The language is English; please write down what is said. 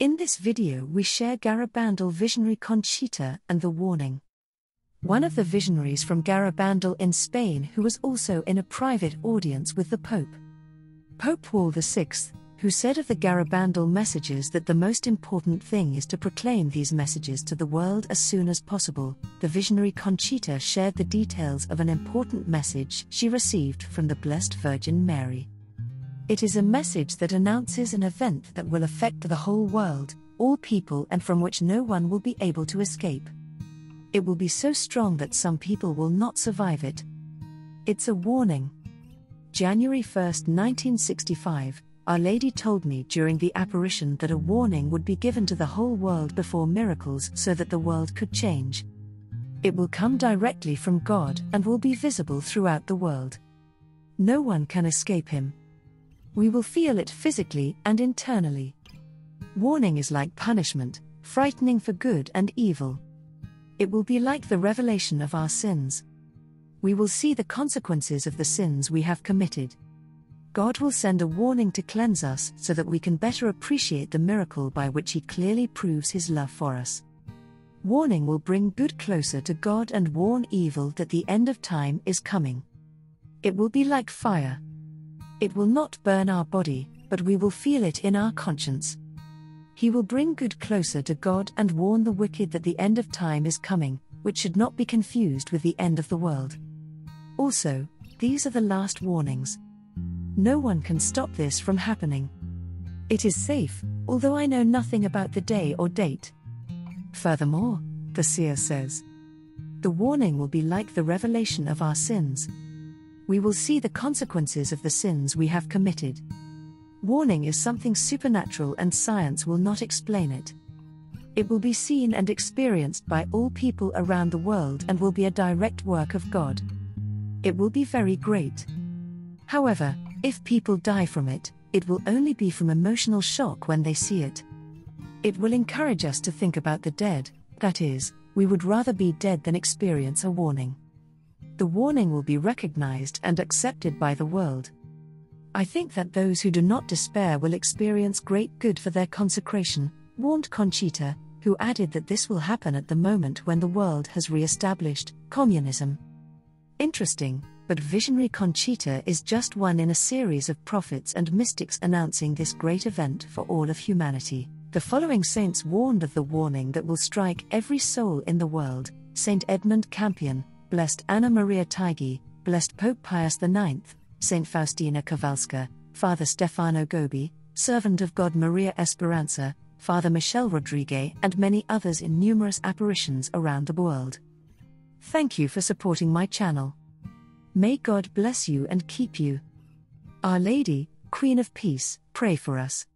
In this video, we share Garabandal visionary Conchita and the warning. One of the visionaries from Garabandal in Spain who was also in a private audience with the Pope. Pope Paul VI, who said of the Garabandal messages that the most important thing is to proclaim these messages to the world as soon as possible, the visionary Conchita shared the details of an important message she received from the Blessed Virgin Mary. It is a message that announces an event that will affect the whole world, all people, and from which no one will be able to escape. It will be so strong that some people will not survive it. It's a warning. January 1, 1965, Our Lady told me during the apparition that a warning would be given to the whole world before miracles so that the world could change. It will come directly from God and will be visible throughout the world. No one can escape Him. We will feel it physically and internally. Warning is like punishment, frightening for good and evil. It will be like the revelation of our sins. We will see the consequences of the sins we have committed. God will send a warning to cleanse us so that we can better appreciate the miracle by which He clearly proves His love for us. Warning will bring good closer to God and warn evil that the end of time is coming. It will be like fire. It will not burn our body, but we will feel it in our conscience. He will bring good closer to God and warn the wicked that the end of time is coming, which should not be confused with the end of the world. Also, these are the last warnings. No one can stop this from happening. It is safe, although I know nothing about the day or date. Furthermore, the seer says, the warning will be like the revelation of our sins. We will see the consequences of the sins we have committed. Warning is something supernatural and science will not explain it. It will be seen and experienced by all people around the world and will be a direct work of God. It will be very great. However, if people die from it, it will only be from emotional shock when they see it. It will encourage us to think about the dead, that is, we would rather be dead than experience a warning. The warning will be recognized and accepted by the world. I think that those who do not despair will experience great good for their consecration, warned Conchita, who added that this will happen at the moment when the world has re established communism. Interesting, but visionary Conchita is just one in a series of prophets and mystics announcing this great event for all of humanity. The following saints warned of the warning that will strike every soul in the world Saint Edmund Campion, Blessed Anna Maria Taigi, Blessed Pope Pius IX, Saint Faustina Kowalska, Father Stefano Gobbi, servant of God Maria Esperanza, Father Michel Rodriguez, and many others in numerous apparitions around the world. Thank you for supporting my channel. May God bless you and keep you. Our Lady, Queen of Peace, pray for us.